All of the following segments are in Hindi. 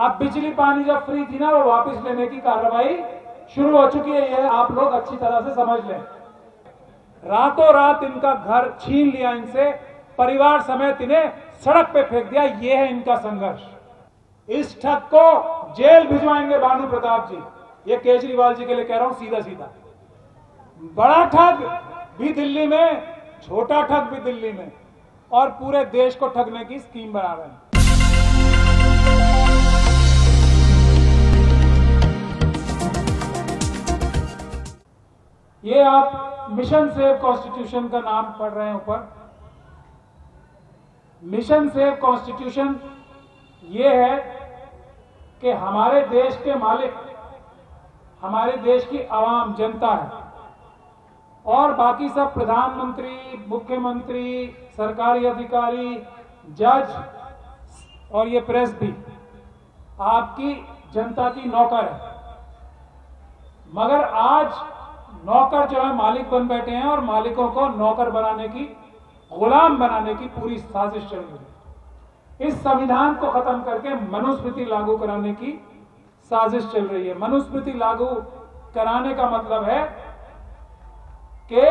अब बिजली पानी जब फ्री थी ना, वो वापस लेने की कार्रवाई शुरू हो चुकी है। यह आप लोग अच्छी तरह से समझ लें। रातों रात इनका घर छीन लिया इनसे, परिवार समेत इन्हें सड़क पे फेंक दिया। ये है इनका संघर्ष। इस ठग को जेल भिजवाएँगे भानु प्रताप जी। ये केजरीवाल जी के लिए कह रहा हूँ सीधा सीधा बड़ा ठग भी दिल्ली में, छोटा ठग भी दिल्ली में, और पूरे देश को ठगने की स्कीम बना रहे हैं। ये आप मिशन सेव कॉन्स्टिट्यूशन का नाम पढ़ रहे हैं ऊपर। मिशन सेव कॉन्स्टिट्यूशन ये है कि हमारे देश के मालिक, हमारे देश की आवाम, जनता है। और बाकी सब प्रधानमंत्री, मुख्यमंत्री, सरकारी अधिकारी, जज और ये प्रेस भी आपकी जनता की नौकर है। मगर आज नौकर जो है, मालिक बन बैठे हैं और मालिकों को नौकर बनाने की, गुलाम बनाने की पूरी साजिश चल रही है। इस संविधान को खत्म करके मनुस्मृति लागू कराने की साजिश चल रही है। मनुस्मृति लागू कराने का मतलब है कि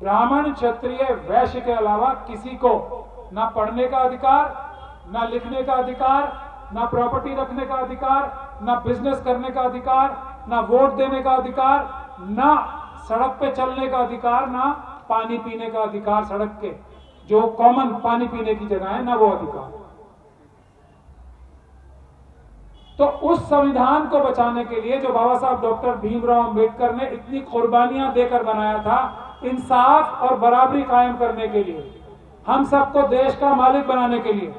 ब्राह्मण, क्षत्रिय, वैश्य के अलावा किसी को ना पढ़ने का अधिकार, ना लिखने का अधिकार, ना प्रॉपर्टी रखने का अधिकार, ना बिज़नेस करने का अधिकार ना वोट देने का अधिकार, ना सड़क पे चलने का अधिकार, ना पानी पीने का अधिकार सड़क के। जो कॉमन पानी पीने की जगह है, ना वो अधिकार। तो उस संविधान को बचाने के लिए जो बाबा साहब डॉक्टर भीमराव अंबेडकर ने इतनी कुर्बानियाँ देकर बनाया था, इंसाफ और बराबरी कायम करने के लिए, हम सबको देश का मालिक बनाने के लिए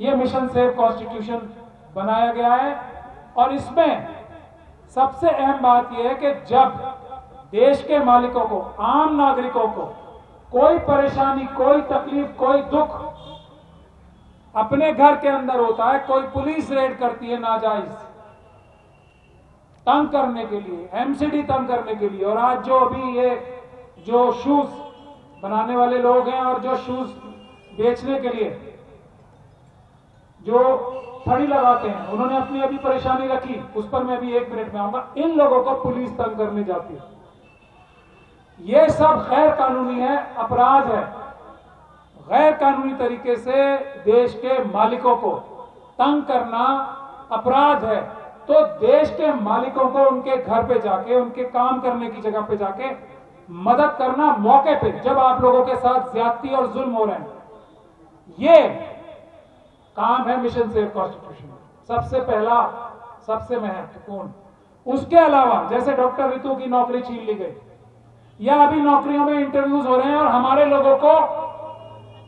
यह मिशन सेव कॉन्स्टिट्यूशन बनाया गया है। और इसमें सबसे अहम बात यह है कि जब देश के मालिकों को, आम नागरिकों को कोई परेशानी, कोई तकलीफ़, कोई दुख अपने घर के अंदर होता है, कोई पुलिस रेड करती है नाजायज, तंग करने के लिए एमसीडी तंग करने के लिए, और आज जो अभी ये, जो शूज़ बनाने वाले लोग हैं और जो शूज़ बेचने के लिए, जो फड़ी लगाते हैं। उन्होंने अपनी अभी परेशानी रखी। उस पर मैं अभी एक मिनट में आऊँगा। इन लोगों को पुलिस तंग करने जाती है। ये सब गैर कानूनी है, अपराध है। गैर कानूनी तरीके से देश के मालिकों को तंग करना अपराध है। तो देश के मालिकों को उनके घर पे जाके, उनके काम करने की जगह पे जाके मदद करना मौके पे, जब आप लोगों के साथ ज्यादती और जुल्म हो रहे हैं। ये काम है मिशन सेव कॉन्स्टिट्यूशन सबसे पहला, सबसे महत्वपूर्ण। उसके अलावा, जैसे डॉक्टर रितु की नौकरी छीन ली गई, या अभी नौकरियों में इंटरव्यूज़ हो रहे हैं और हमारे लोगों को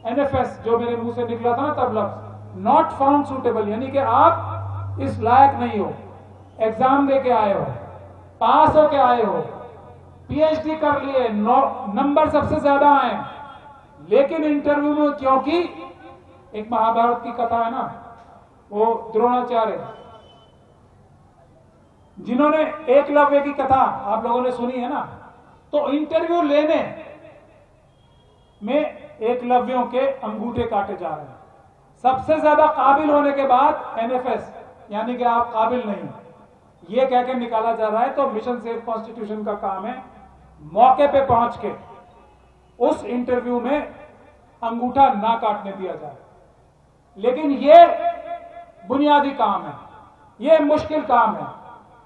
एनएफएस जो मेरे मुँह से निकला था ना तब लफ्ज नॉट फाउंड सुटेबल यानी कि आप इस लायक नहीं हो। एग्ज़ाम दे के आए हो पास होके आए हो। पीएचडी कर लिए नंबर सबसे ज़्यादा आए। लेकिन इंटरव्यू में क्योंकि एक महाभारत की कथा है ना, वो द्रोणाचार्य। जिन्होंने एकलव्य की कथा आप लोगों ने सुनी है ना तो इंटरव्यू लेने में एकलव्यों के अंगूठे काटे जा रहे हैं। सबसे ज़्यादा काबिल होने के बाद एनएफएस यानी कि आप काबिल नहीं ये कह के निकाला जा रहा है तो मिशन सेफ़ कॉन्स्टिट्यूशन का काम है मौके पे पहुँच के उस इंटरव्यू में अंगूठा ना काटने दिया जाए। लेकिन ये बुनियादी काम है। ये मुश्किल काम है।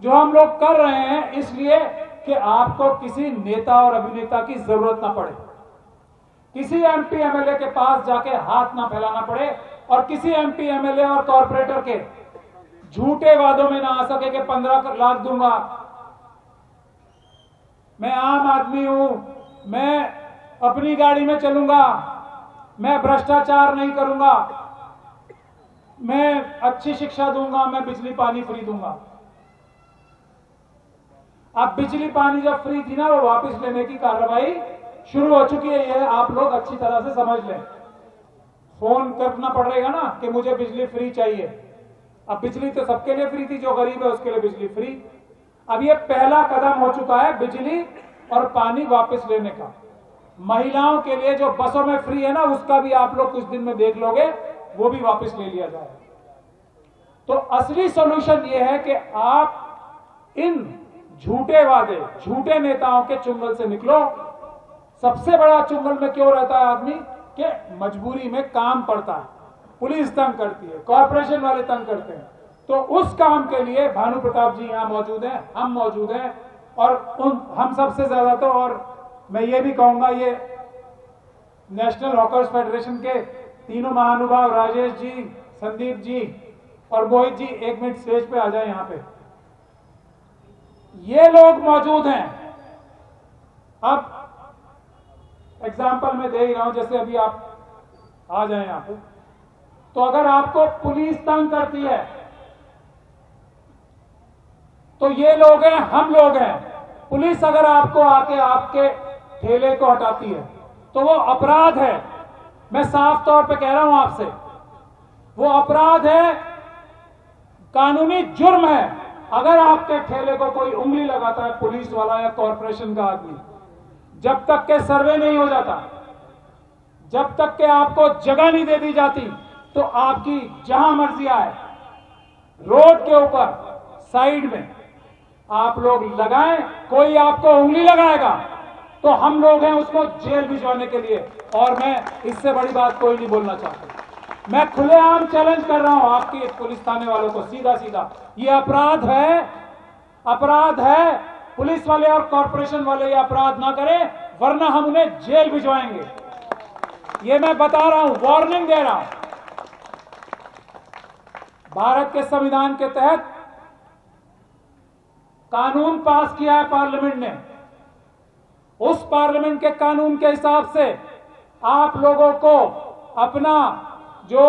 जो हम लोग कर रहे हैं, इसलिए कि आपको किसी नेता और अभिनेता की ज़रूरत ना पड़े। किसी एमपी एमएलए के पास जाके हाथ ना फैलाना पड़े और किसी एमपी एमएलए और कॉरपोरेटर के झूठे वादों में ना आ सके कि पंद्रह लाख दूँगा। मैं आम आदमी हूँ। मैं अपनी गाड़ी में चलूँगा। मैं भ्रष्टाचार नहीं करूँगा। मैं अच्छी शिक्षा दूँगा, मैं बिजली पानी फ्री दूँगा। अब बिजली पानी जब फ्री थी ना, वो वापस लेने की कार्रवाई शुरू हो चुकी है यह आप लोग अच्छी तरह से समझ लें। फ़ोन करना पड़ेगा ना कि मुझे बिजली फ्री चाहिए। अब बिजली तो सबके लिए फ्री थी, जो गरीब है उसके लिए बिजली फ्री। अब ये पहला कदम हो चुका है बिजली और पानी वापस लेने का। महिलाओं के लिए जो बसों में फ्री है ना, उसका भी आप लोग कुछ दिन में देख लोगे। वो भी वापस ले लिया जाए। तो असली सॉल्यूशन यह है कि आप इन झूठे वादे, झूठे नेताओं के चुंगल से निकलो। सबसे बड़ा चुंगल में क्यों रहता है आदमी? के मजबूरी में काम पड़ता है। पुलिस तंग करती है कॉरपोरेशन वाले तंग करते हैं। तो उस काम के लिए भानु प्रताप जी यहाँ मौजूद हैं, हम मौजूद हैं। और उन, हम सबसे ज़्यादा तो और मैं ये भी कहूँगा, ये नेशनल हॉकर्स फेडरेशन के तीनों महानुभाव राजेश जी, संदीप जी और मोहित जी, एक मिनट स्टेज पे आ जाए यहाँ पे। ये लोग मौजूद हैं। अब एग्ज़ाम्पल में दे ही रहा हूँ, जैसे अभी आप आ जाए यहाँ पे। तो अगर आपको पुलिस तंग करती है तो ये लोग हैं, हम लोग हैं। पुलिस अगर आपको आके आपके ठेले को हटाती है तो वो अपराध है। मैं साफ़ तौर पे कह रहा हूँ आपसे, वो अपराध है, कानूनी जुर्म है। अगर आपके ठेले को कोई उंगली लगाता है पुलिस वाला या कॉरपोरेशन का आदमी, जब तक के सर्वे नहीं हो जाता, जब तक के आपको जगह नहीं दे दी जाती तो आपकी जहाँ मर्ज़ी आए, रोड के ऊपर, साइड में, आप लोग लगाएँ, कोई आपको उंगली लगाएगा। तो हम लोग हैं उसको जेल भिजवाने के लिए। और मैं इससे बड़ी बात कोई नहीं बोलना चाहता। मैं खुलेआम चैलेंज कर रहा हूँ आपकी पुलिस थाने वालों को सीधा सीधा। ये अपराध है अपराध है। पुलिस वाले और कॉरपोरेशन वाले ये अपराध ना करें, वरना हम उन्हें जेल भिजवाएँगे। ये मैं बता रहा हूँ वार्निंग दे रहा हूँ। भारत के संविधान के तहत कानून पास किया है पार्लियामेंट ने। उस पार्लियामेंट के कानून के हिसाब से आप लोगों को अपना जो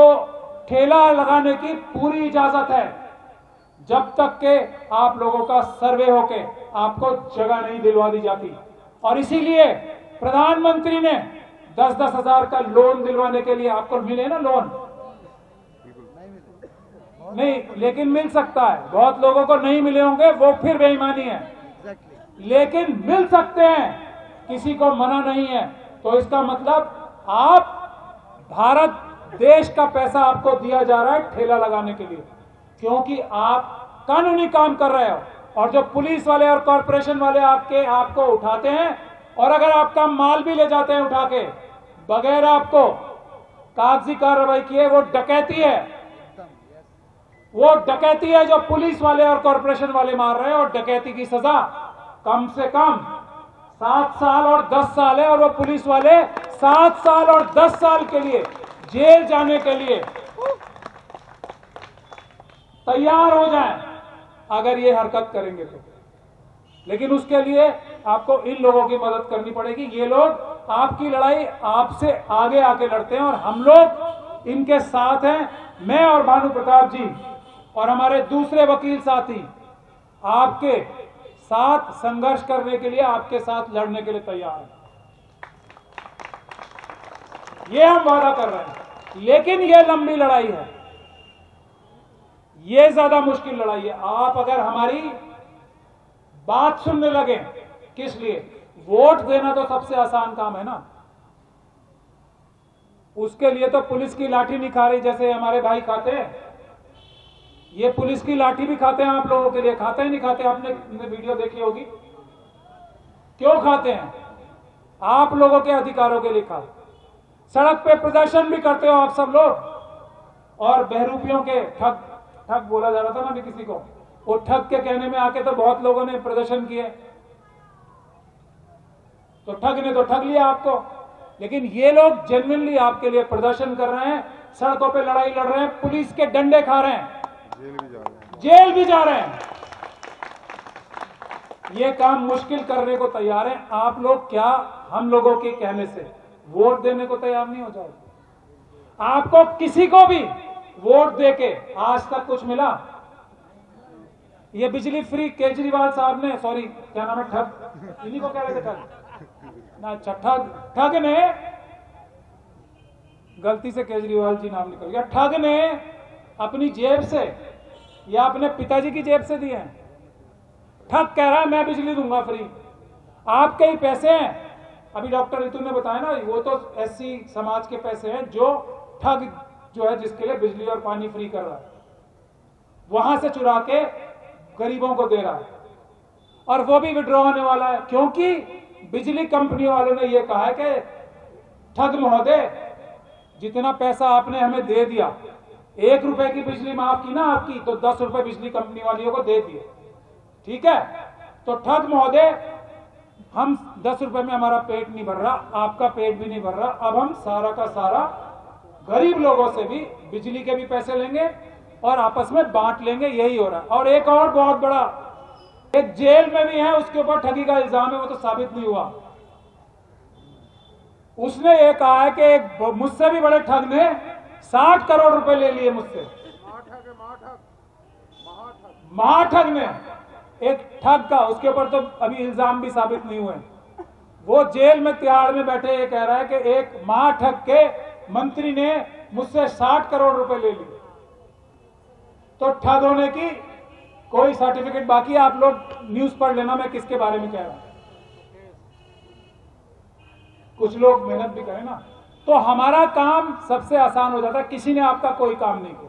ठेला लगाने की पूरी इजाज़त है, जब तक के आप लोगों का सर्वे होके आपको जगह नहीं दिलवा दी जाती। और इसीलिए प्रधानमंत्री ने दस दस हज़ार का लोन दिलवाने के लिए आपको मिले ना लोन? नहीं, लेकिन मिल सकता है। बहुत लोगों को नहीं मिले होंगे, वो फिर बेईमानी है। लेकिन मिल सकते हैं। किसी को मना नहीं है। तो इसका मतलब आप भारत देश का पैसा आपको दिया जा रहा है ठेला लगाने के लिए, क्योंकि आप कानूनी काम कर रहे हो और जो पुलिस वाले और कॉरपोरेशन वाले आपके, आपको उठाते हैं और अगर आपका माल भी ले जाते हैं उठा के, बगैर आपको कागज़ी कार्रवाई किए, वो डकैती है। वो डकैती है जो पुलिस वाले और कॉरपोरेशन वाले मार रहे हैं और डकैती की सजा कम से कम सात साल और दस साल है और वो पुलिस वाले सात साल और दस साल के लिए जेल जाने के लिए तैयार हो जाए। अगर ये हरकत करेंगे तो। लेकिन उसके लिए आपको इन लोगों की मदद करनी पड़ेगी। ये लोग आपकी लड़ाई आपसे आगे आके लड़ते हैं और हम लोग इनके साथ हैं। मैं और भानु प्रताप जी और हमारे दूसरे वकील साथी आपके साथ संघर्ष करने के लिए आपके साथ लड़ने के लिए तैयार है। ये हम वादा कर रहे हैं। लेकिन ये लंबी लड़ाई है। ये ज़्यादा मुश्किल लड़ाई है। आप अगर हमारी बात सुनने लगे किस लिए? वोट देना तो सबसे आसान काम है ना। उसके लिए तो पुलिस की लाठी रही जैसे हमारे भाई खाते हैं। ये पुलिस की लाठी भी खाते हैं आप लोगों के लिए। खाते हैं, नहीं खाते? आपने वीडियो देखी होगी। क्यों खाते हैं? आप लोगों के अधिकारों के लिए खाते सड़क पे प्रदर्शन भी करते हो आप सब लोग। और बहरूपियों के ठग ठग बोला जा रहा था ना अभी किसी को। वो ठग के कहने में आके तो बहुत लोगों ने प्रदर्शन किए। तो ठग ने तो ठग लिया आपको। लेकिन ये लोग जेनविनली आपके लिए प्रदर्शन कर रहे हैं। सड़कों पे लड़ाई लड़ रहे हैं। पुलिस के डंडे खा रहे हैं। जेल भी जा रहे हैं। ये काम मुश्किल करने को तैयार है। आप लोग क्या हम लोगों के कहने से वोट देने को तैयार नहीं हो जाओगे? आपको किसी को भी वोट देके आज तक कुछ मिला? ये बिजली फ्री केजरीवाल साहब ने सॉरी क्या नाम है, ठग? इन्हीं को कह रहे थे ठग। ना अच्छा ठग ठग ने, गलती से केजरीवाल जी नाम निकल गया। ठग ने अपनी जेब से, या अपने पिताजी की जेब से दिए हैं। ठग कह रहा है, मैं बिजली दूँगा फ्री। आपके ही पैसे हैं। अभी डॉक्टर ऋतु ने बताया ना, वो तो ऐसी समाज के पैसे हैं जो ठग जो है, जिसके लिए बिजली और पानी फ्री कर रहा है। वहाँ से चुरा के गरीबों को दे रहा है। और वो भी विड्रॉ होने वाला है, क्योंकि बिजली कंपनी वालों ने ये कहा है कि, ठग महोदय, जितना पैसा आपने हमें दे दिया एक रुपए की बिजली माफ़ की ना आपकी तो दस रुपए बिजली कंपनी वालियों को दे दिए। ठीक है? तो ठग महोदय, हम दस रुपए में हमारा पेट नहीं भर रहा, आपका पेट भी नहीं भर रहा, अब हम सारा का सारा गरीब लोगों से भी बिजली के भी पैसे लेंगे और आपस में बांट लेंगे, यही हो रहा है। और एक और बहुत बड़ा, एक जेल में भी है, उसके ऊपर ठगी का इल्ज़ाम है, वो तो साबित नहीं हुआ। उसने ये कहा है कि मुझसे भी बड़े ठग ने साठ करोड़ रुपए ले लिए मुझसे। महाठग ने एक ठग का, उसके ऊपर तो अभी इल्ज़ाम भी साबित नहीं हुए। वो जेल में, तिहाड़ में बैठे, ये कह रहा है कि एक महाठग के मंत्री ने मुझसे साठ करोड़ रुपए ले लिए। तो ठग होने की कोई सर्टिफिकेट बाकी आप लोग न्यूज़ पढ़ लेना, मैं किसके बारे में कह रहा हूँ। कुछ लोग मेहनत भी करें ना। तो हमारा काम सबसे आसान हो जाता, किसी ने आपका कोई काम नहीं किया।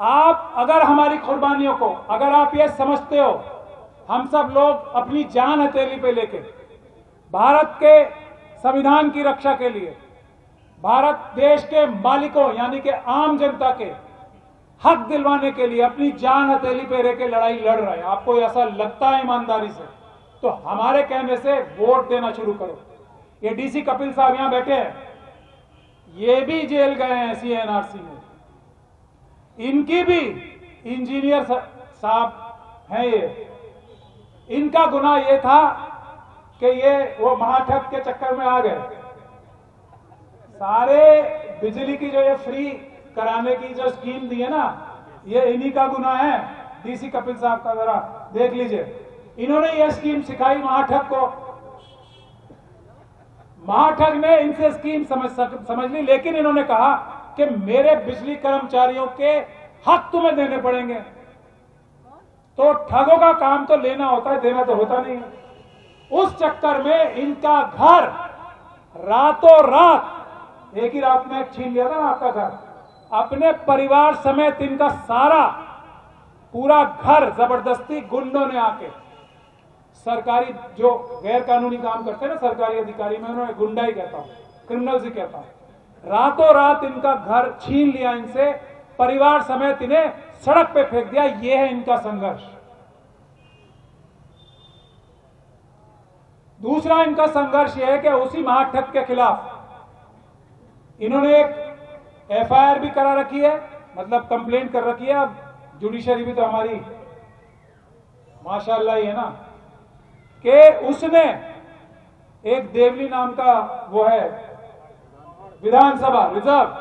आप अगर हमारी कुर्बानियों को, अगर आप ये समझते हो, हम सब लोग अपनी जान हथेली पे लेके, भारत के संविधान की रक्षा के लिए, भारत देश के मालिकों, यानी कि आम जनता के हक दिलवाने के लिए अपनी जान हथेली पे रह के लड़ाई लड़ रहे हैं। आपको ऐसा लगता है ईमानदारी से? तो हमारे कहने से वोट देना शुरू करो। ये डीसी कपिल साहब यहाँ बैठे हैं। ये भी जेल गए हैं सी सीएनआरसी में। इनकी भी इंजीनियर साहब हैं ये। इनका गुना ये था कि ये वो महाठग के चक्कर में आ गए। सारे बिजली की जो ये फ्री कराने की जो स्कीम दी है ना, ये इन्हीं का गुना है। डीसी कपिल साहब का जरा देख लीजिए। इन्होंने ये स्कीम सिखाई महाठग को। महाठग ने इनसे स्कीम समझ समझ ली, लेकिन इन्होंने कहा कि मेरे बिजली कर्मचारियों के हक तुम्हें देने पड़ेंगे। तो ठगों का काम तो लेना होता है, देना तो होता नहीं। उस चक्कर में इनका घर रातों रात, एक ही रात में छीन लिया था ना आपका घर। अपने परिवार समेत इनका सारा, पूरा घर ज़बरदस्ती गुंडों ने आके सरकारी जो गैर कानूनी काम करते हैं ना सरकारी अधिकारी, में उन्होंने गुंडा ही कहता हूँ क्रिमिनल ही कहता हूँ। रातों रात इनका घर छीन लिया इनसे, परिवार समेत इन्हें सड़क पे फेंक दिया, ये है इनका संघर्ष। दूसरा इनका संघर्ष यह है कि उसी महाठक के खिलाफ इन्होंने एक एफआईआर भी करा रखी है मतलब कंप्लेंट कर रखी है। अब जुडिशरी भी तो हमारी माशाल्लाह ही है ना। कि उसने एक देवली नाम का वो है विधानसभा, रिज़र्व।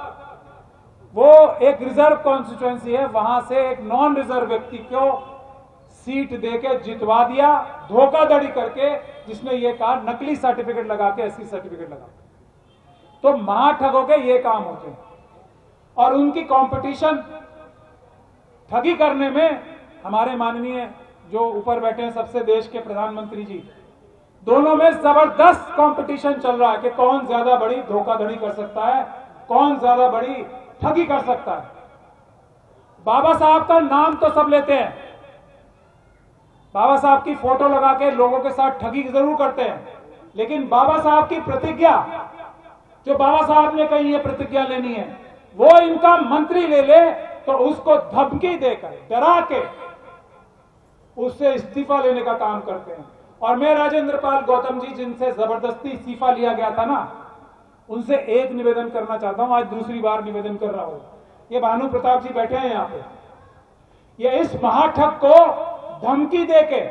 वो एक रिज़र्व कॉन्स्टिट्युएंसी है, वहाँ से एक नॉन रिज़र्व व्यक्ति को सीट देके जितवा दिया, धोखाधड़ी करके, जिसने ये कहा, नकली सर्टिफिकेट लगा के, ऐसी सर्टिफिकेट लगा तो महाठगों के ये काम होते हैं। और उनकी कंपटीशन ठगी करने में हमारे माननीय जो ऊपर बैठे हैं सबसे देश के प्रधानमंत्री जी। दोनों में ज़बरदस्त कंपटीशन चल रहा है कि कौन ज़्यादा बड़ी धोखाधड़ी कर सकता है, कौन ज़्यादा बड़ी ठगी कर सकता है। बाबा साहब का नाम तो सब लेते हैं। बाबा साहब की फ़ोटो लगा के लोगों के साथ ठगी ज़रूर करते हैं। लेकिन बाबा साहब की प्रतिज्ञा, जो बाबा साहब ने कही ये प्रतिज्ञा लेनी है, वो इनका मंत्री ले ले तो उसको धमकी देकर, डरा के उससे इस्तीफा लेने का काम करते हैं। और मैं राजेंद्र पाल गौतम जी, जिनसे ज़बरदस्ती इस्तीफा लिया गया था ना, उनसे एक निवेदन करना चाहता हूँ, आज दूसरी बार निवेदन कर रहा हूँ। ये भानु प्रताप जी बैठे हैं यहाँ पे। ये इस महाठग को धमकी देके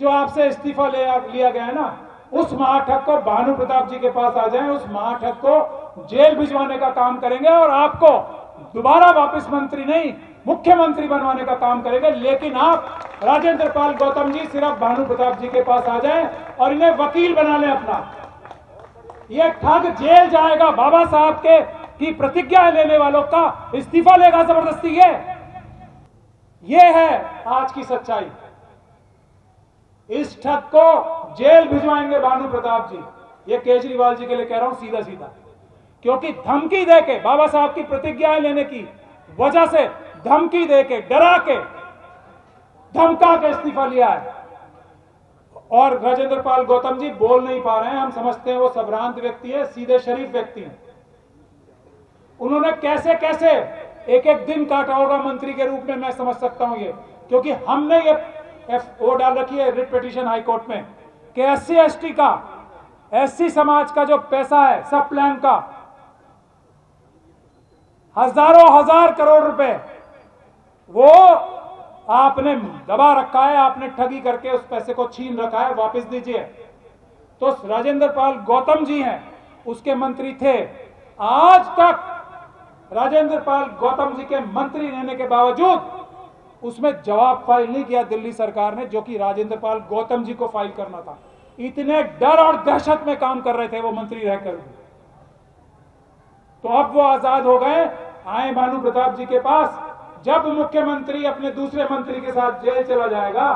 जो आपसे इस्तीफा लिया गया है ना, उस महाठग को भानु प्रताप जी के पास आ जाएँ, उस महाठग को जेल भिजवाने का काम करेंगे और आपको दोबारा वापस मंत्री नहीं मुख्यमंत्री बनवाने का काम करेंगे, लेकिन आप राजेंद्र पाल गौतम जी, सिर्फ़ भानु प्रताप जी के पास आ जाए और इन्हें वकील बना लें अपना। ये ठग जेल जाएगा बाबा साहब के, की प्रतिज्ञा लेने वालों का इस्तीफा लेगा, ज़बरदस्ती ये। ये है आज की सच्चाई। इस ठग को जेल भिजवाएँगे भानु प्रताप जी। ये केजरीवाल जी के लिए कह रहा हूँ सीधा सीधा क्योंकि धमकी देके बाबा साहब की प्रतिज्ञाएँ लेने की वजह से धमकी दे के डरा के धमका के इस्तीफा लिया है। और राजेंद्र पाल गौतम जी बोल नहीं पा रहे हैं, हम समझते हैं वो सबरांत व्यक्ति है, सीधे शरीफ व्यक्ति है। उन्होंने कैसे कैसे एक एक दिन काटा होगा मंत्री के रूप में, मैं समझ सकता हूँ ये, क्योंकि हमने ये एफ़ ओ डाल रखी है रिट पिटीशन हाईकोर्ट में कि एस सी का एससी समाज का जो पैसा है, सब प्लान का, हज़ारों, हज़ार करोड़ रुपए वो आपने दबा रखा है, आपने ठगी करके उस पैसे को छीन रखा है, वापस दीजिए। तो राजेंद्र पाल गौतम जी हैं, उसके मंत्री थे। आज तक राजेंद्र पाल गौतम जी के मंत्री रहने के बावजूद उसमें जवाब फ़ाइल नहीं किया दिल्ली सरकार ने, जो कि राजेंद्र पाल गौतम जी को फ़ाइल करना था। इतने डर और दहशत में काम कर रहे थे वो मंत्री रहकर। तो अब वो आज़ाद हो गए, आए भानु प्रताप जी के पास जब मुख्यमंत्री अपने दूसरे मंत्री के साथ जेल चला जाएगा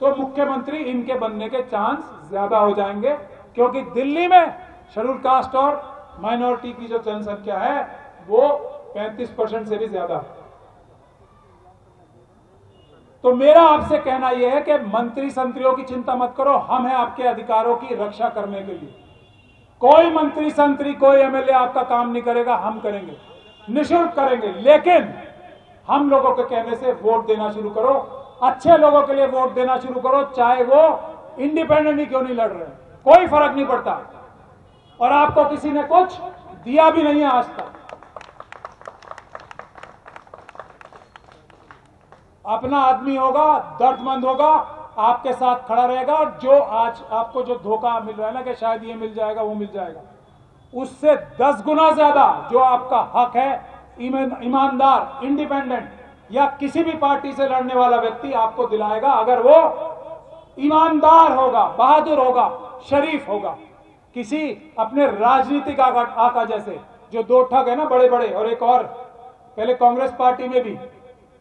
तो मुख्यमंत्री इनके बनने के चांस ज़्यादा हो जाएँगे, क्योंकि दिल्ली में शेड्यूल कास्ट और माइनॉरिटी की जो जनसंख्या है, वो 35 परसेंट से भी ज़्यादा। है तो मेरा आपसे कहना यह है कि मंत्री संत्रियों की चिंता मत करो, हम हैं आपके अधिकारों की रक्षा करने के लिए। कोई मंत्री संतरी कोई एमएलए आपका काम नहीं करेगा, हम करेंगे। निशुल्क करेंगे, लेकिन हम लोगों के कहने से वोट देना शुरू करो। अच्छे लोगों के लिए वोट देना शुरू करो, चाहे वो इंडिपेंडेंट ही क्यों नहीं लड़ रहे। कोई फ़र्क नहीं पड़ता। और आपको किसी ने कुछ दिया भी नहीं है आज तक। अपना आदमी होगा, दर्दमंद होगा, आपके साथ खड़ा रहेगा और जो आज आपको जो धोखा मिल रहा है ना कि शायद ये मिल जाएगा, वो मिल जाएगा। उससे दस गुना ज़्यादा जो आपका हक है ईमानदार इंडिपेंडेंट या किसी भी पार्टी से लड़ने वाला व्यक्ति आपको दिलाएगा। अगर वो ईमानदार होगा बहादुर होगा शरीफ होगा किसी अपने राजनीतिक आका, जैसे जो दो ठग है ना बड़े बड़े और एक और पहले कांग्रेस पार्टी में भी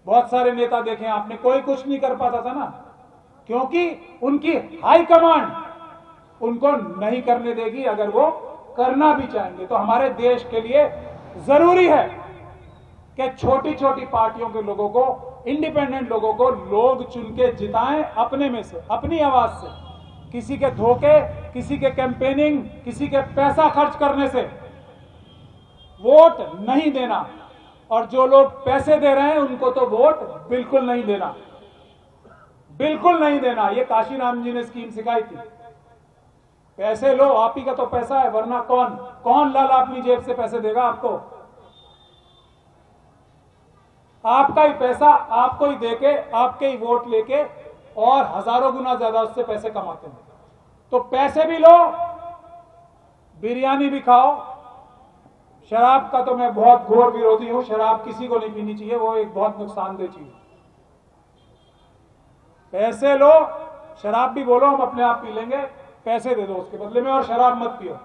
बहुत सारे नेता देखे आपने कोई कुछ नहीं कर पाता था ना क्योंकि उनकी हाई कमांड उनको नहीं करने देगी अगर वो करना भी चाहेंगे। तो हमारे देश के लिए ज़रूरी है कि छोटी छोटी पार्टियों के लोगों को इंडिपेंडेंट लोगों को लोग चुन के जिताएँ अपने में से, अपनी आवाज़ से। किसी के धोखे, किसी के कैंपेनिंग किसी के पैसा खर्च करने से वोट नहीं देना। और जो लोग पैसे दे रहे हैं, उनको तो वोट बिल्कुल नहीं देना। बिल्कुल नहीं देना। ये काशीराम जी ने स्कीम सिखाई थी। पैसे लो, आप ही का तो पैसा है, वरना कौन? कौन लाल अपनी जेब से पैसे देगा आपको? आपका ही पैसा आपको ही देके, आपके ही वोट लेके और हज़ारों गुना ज़्यादा उससे पैसे कमाते हैं। तो पैसे भी लो, बिरयानी भी खाओ। शराब का तो मैं बहुत घोर विरोधी हूँ, शराब किसी को नहीं पीनी चाहिए, वो एक बहुत नुकसानदेह चीज़ पैसे लो, शराब भी बोलो, हम अपने आप पी लेंगे, पैसे दे दो उसके बदले में और शराब मत पियो।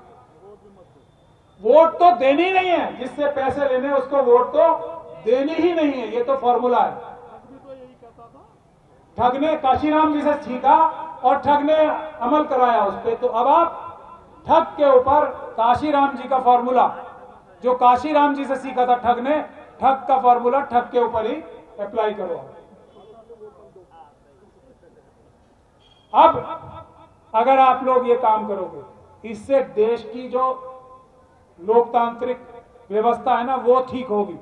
वोट तो देनी नहीं है, जिससे पैसे लेने उसको वोट तो देनी ही नहीं है, ये तो फॉर्मूला है। ठग ने काशीराम जी से छीका और ठग ने अमल कराया उस पर तो अब आप ठग के ऊपर काशीराम जी का फॉर्मूला जो काशी राम जी से सीखा था ठग ने ठग का फॉर्मूला ठग के ऊपर ही अप्लाई करो। अब अगर आप लोग ये काम करोगे, इससे देश की जो लोकतांत्रिक व्यवस्था है ना, वो ठीक होगी।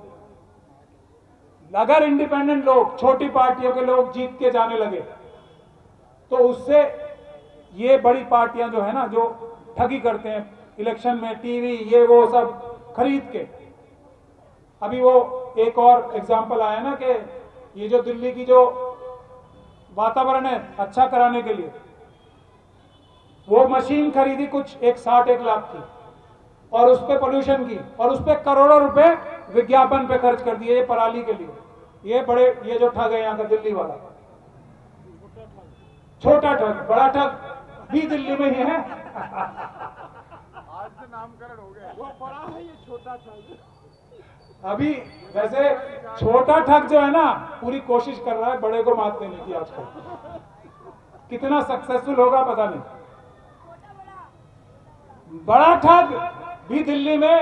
अगर इंडिपेंडेंट लोग, छोटी पार्टियों के लोग जीत के जाने लगे तो उससे ये बड़ी पार्टियाँ जो है ना, जो ठगी करते हैं, इलेक्शन में टीवी, ये, वो सब खरीद के। अभी वो एक और एग्ज़ाम्पल आया ना कि ये जो दिल्ली की जो वातावरण है अच्छा कराने के लिए, वो मशीन खरीदी कुछ एक साठ एक लाख की, और उस पर पोल्यूशन की, और उस पर करोड़ों रुपए विज्ञापन पे खर्च कर दिए ये पराली के लिए। ये बड़े ये जो ठग है यहाँ का दिल्ली वाला। छोटा ठग बड़ा ठग भी दिल्ली में ही है। आज से नामकरण हो गया। वो बड़ा है ये छोटा ठग। अभी वैसे छोटा ठग जो है ना पूरी कोशिश कर रहा है बड़े को मात देने की आजकल कितना सक्सेसफुल होगा पता नहीं। बड़ा ठग भी दिल्ली में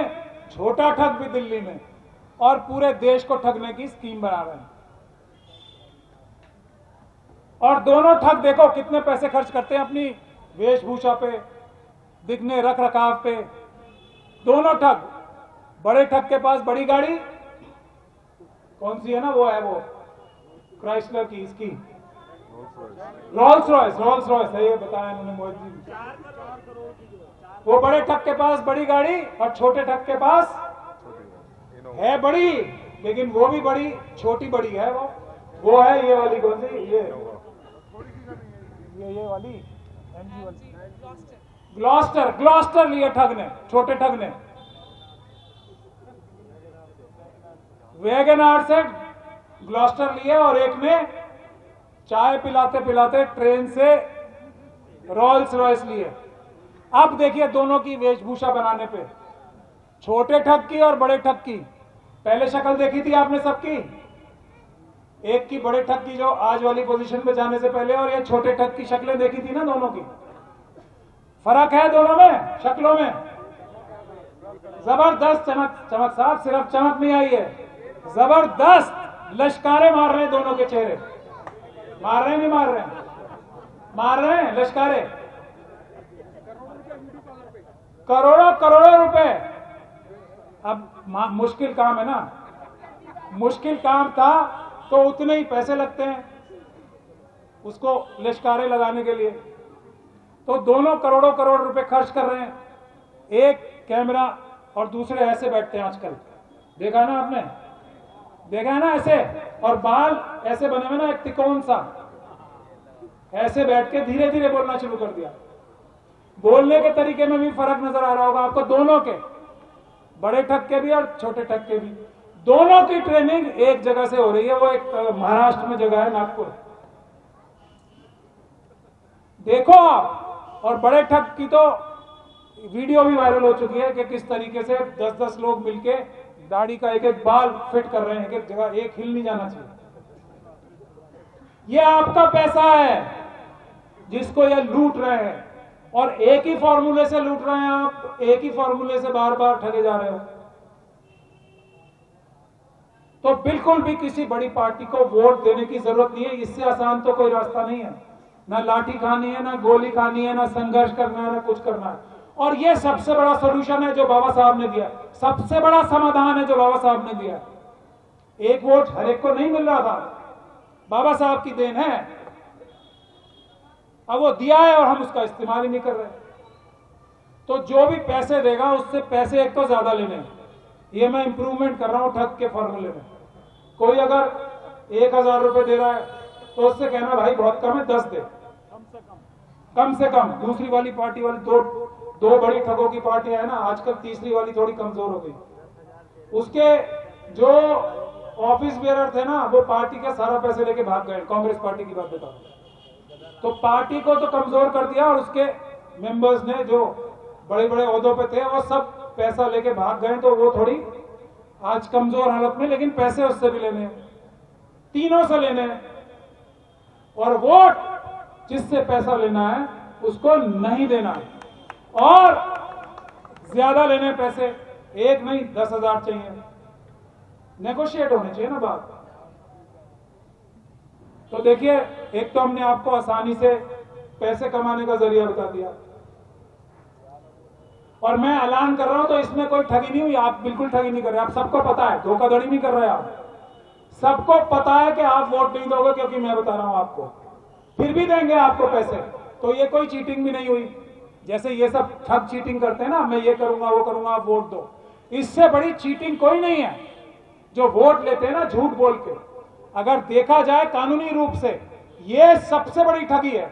छोटा ठग भी दिल्ली में। और पूरे देश को ठगने की स्कीम बना रहे हैं। और दोनों ठग देखो कितने पैसे खर्च करते हैं अपनी वेशभूषा पे, दिखने रख रखाव पे। दोनों ठग, बड़े ठग के पास बड़ी गाड़ी, कौन सी है ना वो है वो क्राइस्लर की इसकी रॉल्स रॉयस रॉल्स रॉयस है ये बताया इन्होंने मोदी जी। वो बड़े ठग के पास बड़ी गाड़ी और छोटे ठग के पास है बड़ी, लेकिन वो भी बड़ी, छोटी बड़ी है वो। वो है ये वाली कौन सी? ये। ये ये वाली। एमजी वाली। ग्लॉस्टर। ग्लॉस्टर लिए ठग ने छोटे ठग ने वेगन आर से ग्लॉस्टर लिए और एक ने चाय पिलाते पिलाते ट्रेन से रॉयल्स रॉयस लिए। अब देखिए दोनों की वेशभूषा बनाने पे। छोटे ठग की और बड़े ठग की। पहले शक्ल देखी थी आपने सबकी? एक की बड़े ठग की जो आज वाली पोजीशन पे जाने से पहले और ये छोटे ठग की शक्लें देखी थी ना दोनों की। फ़र्क है दोनों में, शक्लों में? ज़बरदस्त चमक चमक साहब, सिर्फ़ चमक नहीं आई है। ज़बरदस्त लश्कारे मार रहे हैं दोनों के चेहरे। मार रहे नहीं मार रहे मार रहे हैं लश्कारे? करोड़ों करोड़ों रुपए। अब मुश्किल काम है ना? मुश्किल काम था तो उतने ही पैसे लगते हैं उसको लिशकारे लगाने के लिए। तो दोनों करोड़ों करोड़ रुपए खर्च कर रहे हैं। एक कैमरा और दूसरे ऐसे बैठते हैं आजकल। देखा ना आपने? देखा है ना ऐसे? और बाल ऐसे बने हुए ना एक तिकोन सा। ऐसे बैठ के धीरे धीरे बोलना शुरू कर दिया। बोलने के तरीके में भी फ़र्क नज़र आ रहा होगा आपको दोनों के। बड़े ठग के भी और छोटे ठग के भी। दोनों की ट्रेनिंग एक जगह से हो रही है, वो एक महाराष्ट्र में जगह है, नागपुर। देखो आप, और बड़े ठग की तो वीडियो भी वायरल हो चुकी है कि किस तरीके से दस दस लोग मिलके दाढ़ी का एक एक बाल फिट कर रहे हैं एक जगह एक हिल नहीं जाना चाहिए। ये आपका पैसा है, जिसको ये लूट रहे हैं। और एक ही फॉर्मूले से लूट रहे हैं आप, एक ही फॉर्मूले से बार बार ठगे जा रहे हो। तो बिल्कुल भी किसी बड़ी पार्टी को वोट देने की ज़रूरत नहीं है, इससे आसान तो कोई रास्ता नहीं है। ना लाठी खानी है, ना गोली खानी है, ना संघर्ष करना है, ना कुछ करना है। और ये सबसे बड़ा सोल्यूशन है जो बाबा साहब ने दिया। सबसे बड़ा समाधान है जो बाबा साहब ने दिया। एक वोट हर एक को नहीं मिल रहा था। बाबा साहब की देन है। अब वो दिया है और हम उसका इस्तेमाल ही नहीं कर रहे। तो जो भी पैसे देगा, उससे पैसे एक तो ज़्यादा लेने ये मैं इंप्रूवमेंट कर रहा हूँ, ठग के फॉर्मूले में। कोई अगर एक हज़ार रुपए दे रहा है तो उससे कहना, भाई, बहुत कम है, दस दे। कम से कम। कम से कम दूसरी वाली पार्टी वाली दो दो बड़ी ठगों की पार्टी है ना, आजकल तीसरी वाली थोड़ी कमज़ोर हो गई। उसके जो ऑफ़िस बेरर थे ना, वो पार्टी का सारा पैसे लेके भाग गए। कांग्रेस पार्टी की बात बता तो पार्टी को तो कमज़ोर कर दिया और उसके मेंबर्स ने जो बड़े बड़े अहदों पे थे, वो सब पैसा लेके भाग गए तो वो थोड़ी आज कमज़ोर हालत में, लेकिन पैसे उससे भी लेने तीनों से लेने और वोट जिससे पैसा लेना है, उसको नहीं देना है। और ज़्यादा लेने पैसे, एक नहीं, दस हज़ार चाहिए। नेगोशिएट होने चाहिए ना बात। तो देखिए, एक तो हमने आपको आसानी से पैसे कमाने का ज़रिया बता दिया। और मैं ऐलान कर रहा हूँ तो इसमें कोई ठगी नहीं हुई, आप बिल्कुल ठगी नहीं कर रहे। आप सबको पता है, धोखाधड़ी नहीं कर रहे आप। सबको पता है कि आप वोट नहीं दोगे, क्योंकि मैं बता रहा हूँ आपको। फिर भी देंगे आपको पैसे तो ये कोई चीटिंग भी नहीं हुई। जैसे ये सब ठग चीटिंग करते हैं ना, मैं ये करूँगा, वो करूँगा, आप वोट दो। इससे बड़ी चीटिंग कोई नहीं है। जो वोट लेते हैं ना, झूठ बोल के अगर देखा जाए कानूनी रूप से, ये सबसे बड़ी ठगी है।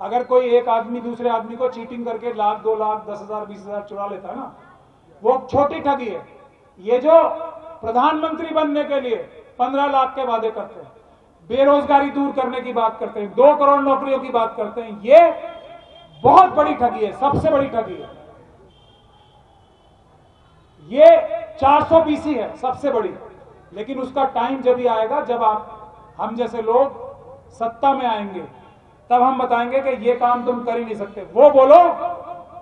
अगर कोई एक आदमी दूसरे आदमी को चीटिंग करके लाख, दो लाख, दस हज़ार, बीस हज़ार चुरा लेता है ना, वो छोटी ठगी है। ये जो प्रधानमंत्री बनने के लिए पंद्रह लाख के वादे करते हैं, बेरोजगारी दूर करने की बात करते हैं, दो करोड़ नौकरियों की बात करते हैं, ये बहुत बड़ी ठगी है, सबसे बड़ी ठगी है। ये 400 बीसी है, सबसे बड़ी। लेकिन उसका टाइम जब ही आएगा, जब आप, हम जैसे लोग सत्ता में आएँगे, तब हम बताएँगे कि ये काम तुम कर ही नहीं सकते। वो बोलो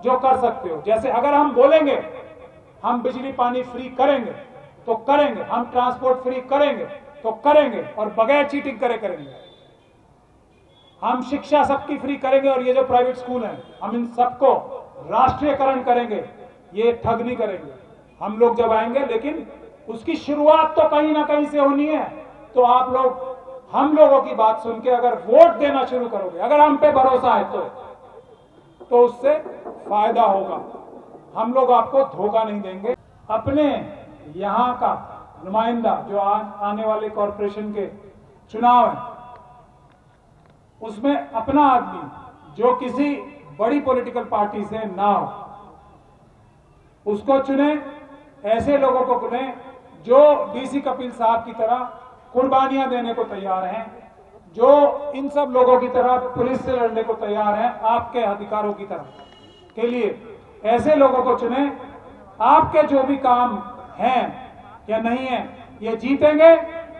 जो कर सकते हो। जैसे अगर हम बोलेंगे, हम बिजली पानी फ्री करेंगे तो करेंगे। हम ट्रांसपोर्ट फ्री करेंगे तो करेंगे। और बगैर चीटिंग करे करेंगे। हम शिक्षा सबकी फ्री करेंगे और ये जो प्राइवेट स्कूल हैं, हम इन सबको राष्ट्रीयकरण करेंगे। ये ठग नहीं करेंगे। हम लोग जब आएँगे, लेकिन उसकी शुरुआत तो कहीं ना कहीं से होनी है। तो आप लोग हम लोगों की बात सुन के अगर वोट देना शुरू करोगे अगर हम पे भरोसा है तो तो उससे फ़ायदा होगा। हम लोग आपको धोखा नहीं देंगे। अपने यहाँ का नुमाइंदा जो आ, आने वाले कॉरपोरेशन के चुनाव है उसमें अपना आदमी जो किसी बड़ी पॉलिटिकल पार्टी से ना हो उसको चुने ऐसे लोगों को चुने जो डीसी कपिल साहब की तरह कुर्बानियाँ देने को तैयार हैं, जो इन सब लोगों की तरह पुलिस से लड़ने को तैयार हैं, आपके अधिकारों की तरह के लिए ऐसे लोगों को चुने, आपके जो भी काम हैं या नहीं है, ये जीतेंगे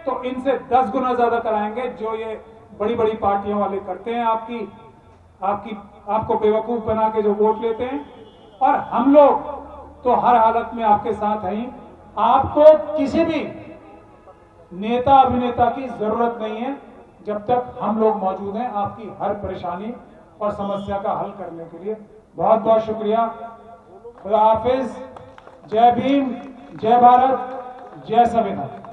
तो इनसे दस गुना ज़्यादा कराएँगे जो ये बड़ी बड़ी पार्टियों वाले करते हैं आपकी आपकी, आपको बेवकूफ़ बना के जो वोट लेते हैं। और हम लोग तो हर हालत में आपके साथ हैं आपको किसी भी नेता, अभिनेता की ज़रूरत नहीं है जब तक हम लोग मौजूद हैं आपकी हर परेशानी और समस्या का हल करने के लिए। बहुत बहुत शुक्रिया। खुदा हाफिज। जय भीम। जय भारत। जय संविधान।